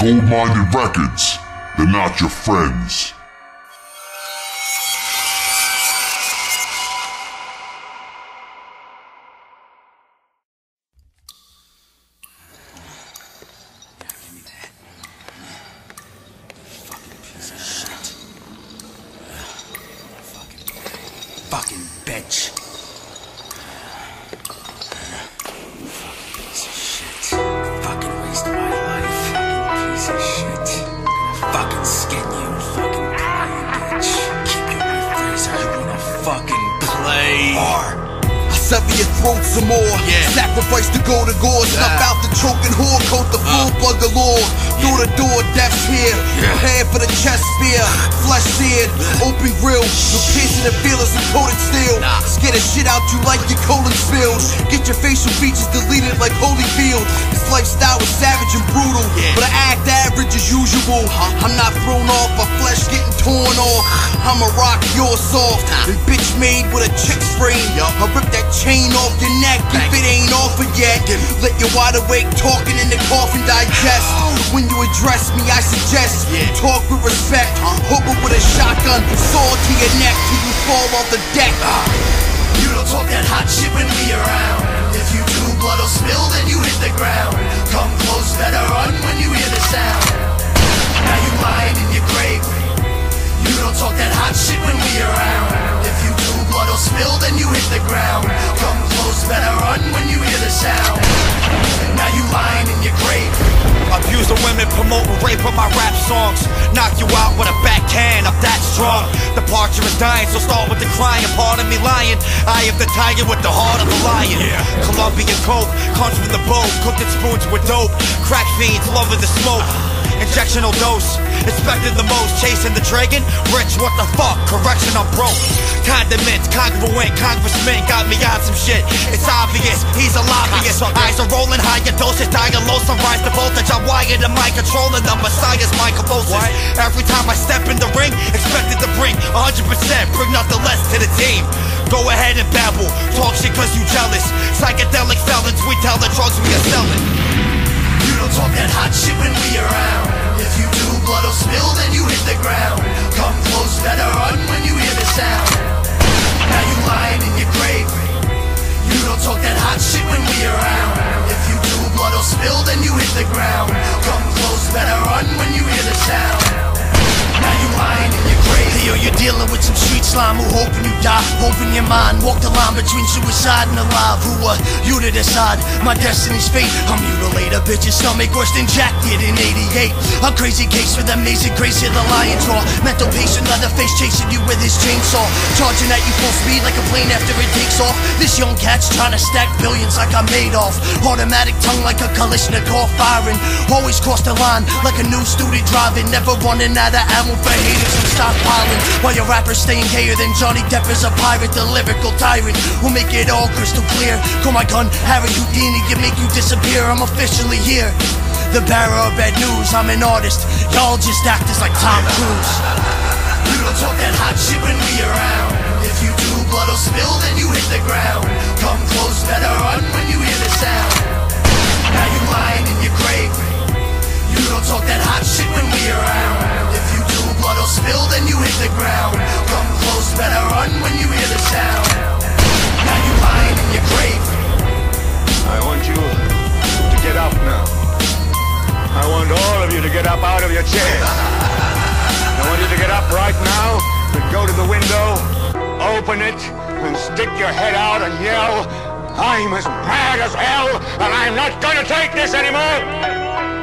Goldminded records, they're not your friends. Fucking bitch. Play? I sever your throat some more. Yeah. Sacrifice the golden gore. Snuff Yeah. out the choking whore. Coat the full uh. plug galore. Through the door, death's here. Yeah. Prepare for the chest spear. Flesh seared. Open grill. No piercing the feelers of coated steel. Scare the shit out you like your colon spilled. Get your facial features deleted like Holyfield. This lifestyle is savage and brutal. But I act average as usual. Uh-huh. I'm not thrown off by flesh getting torn off. I'm a rock, you're soft. And bitch made with a chick's brain. I'll rip that chain off your neck yet. Let your wide awake talking in the coffin digest. When you address me, I suggest talk with respect. Hooker with a shotgun, sword to your neck till you fall off the deck. You don't talk that hot shit when we around. If you do, blood will spill, then you hit the ground. Knock you out with a backhand, I'm that strong. Departure is dying, so start with the crying. Part of me lying. I am the tiger with the heart of a lion. Yeah. Colombian coke comes from the boat, cooked in spoons with dope. Crack fiends, loving the smoke. Injectional dose, expecting the most, chasing the dragon. Rich, what the fuck? Correction, I'm broke. Condiments, congruent, congressman got me on some shit. It's obvious, he's a lobbyist. Eyes are rolling higher doses, dying low, some rise the voltage. I'm wired to my controlling the messiah's microphoses. Every time I step in the ring, expected to bring 100%, bring nothing less to the team. Go ahead and babble, talk shit cause you jealous. Psychedelic felons, we tell you hit the ground. Come close, better run when you hear the sound. Now you lying in your Yo, you're dealing with some street slime who hoping you die. Open your mind, walk the line between suicide and alive. Who are you to decide? My destiny's fate. I'm mutilate a bitch's stomach worse than Jack did in 88. A crazy case with amazing grace in the lion's raw. Mental patient, leather face chasing you with his chainsaw. Charging at you full speed like a plane after it takes off. This young cat's trying to stack billions like I Madoff. Automatic tongue like a Kalashnikov firing. Always cross the line like a new student driving. Never running out of ammo for haters. I'm stockpiling. While your rappers staying gayer than Johnny Depp is a pirate. The lyrical tyrant will make it all crystal clear. Call my gun Harry Houdini can make you disappear. I'm officially here. The bearer of bad news. I'm an artist. Y'all just actors like Tom Cruise. You don't talk that hot shit when we around. If you do, blood will spill, then you hit the ground. Come close, better run when you hear the sound. Want all of you to get up out of your chairs. I want you to get up right now and go to the window, open it, and stick your head out and yell, I'm as mad as hell, and I'm not gonna take this anymore!